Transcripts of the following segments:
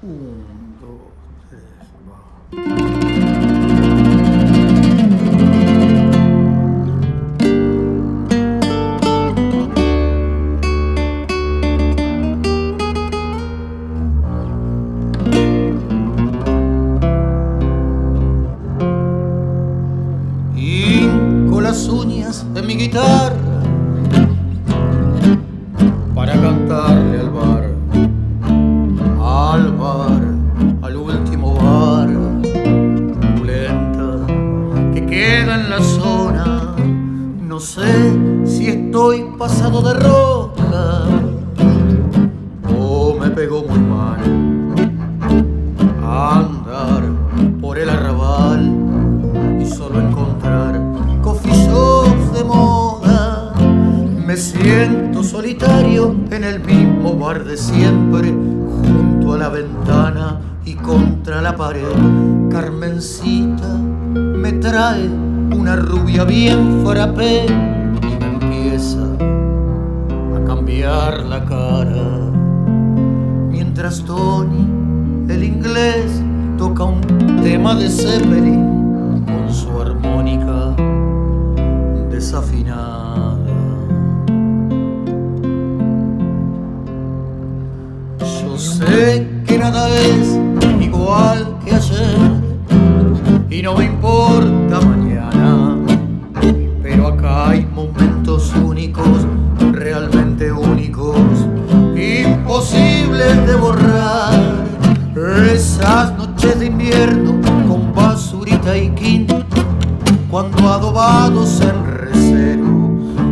Un, dos, tres, va. Las uñas en mi guitarra zona. No sé si estoy pasado de roca o me pegó muy mal andar por el arrabal y solo encontrar coffee shops de moda. Me siento solitario en el mismo bar de siempre, junto a la ventana y contra la pared. Carmencita me trae una rubia bien frappé y me empieza a cambiar la cara. Mientras Tony, el inglés, toca un tema de Zeppelin con su armónica desafinada. Yo sé que nada es igual que ayer y no me importa hay momentos únicos, realmente únicos, imposibles de borrar. Esas noches de invierno con basurita y quinto, cuando adobados en recero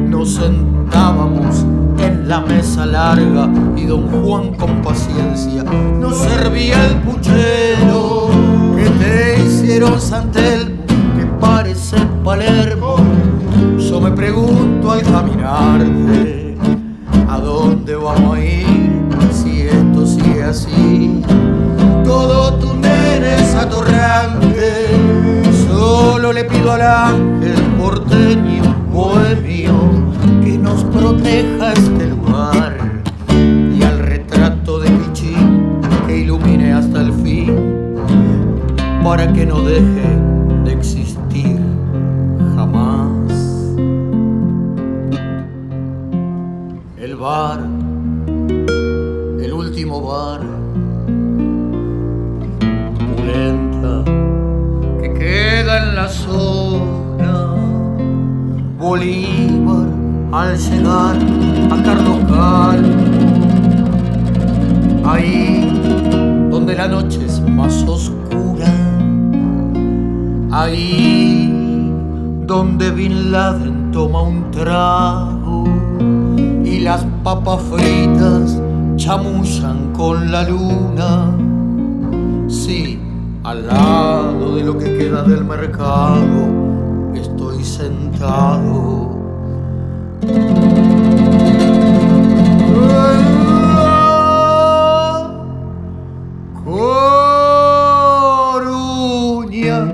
nos sentábamos en la mesa larga y don Juan con paciencia nos servía el puchero que te hicieron Santelmo que parece Palermo. Yo me pregunto al caminarte a dónde vamos a ir si esto sigue así. Todo tu nene es atorrante, solo le pido al ángel porteño, bohemio, que nos proteja este lugar y al retrato de Pichín que ilumine hasta el fin para que no deje último bar, pulenta, que queda en la zona. Bolívar al llegar a Carlos Calvo, ahí donde la noche es más oscura, ahí donde Bin Laden toma un trago y las papas fritas chamullan con la luna, sí, al lado de lo que queda del mercado estoy sentado. Coruña.